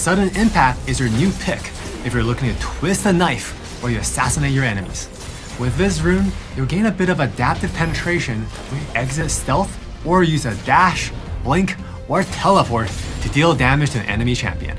Sudden Impact is your new pick if you're looking to twist a knife or you assassinate your enemies. With this rune, you'll gain a bit of adaptive penetration when you exit stealth or use a dash, blink, or teleport to deal damage to an enemy champion.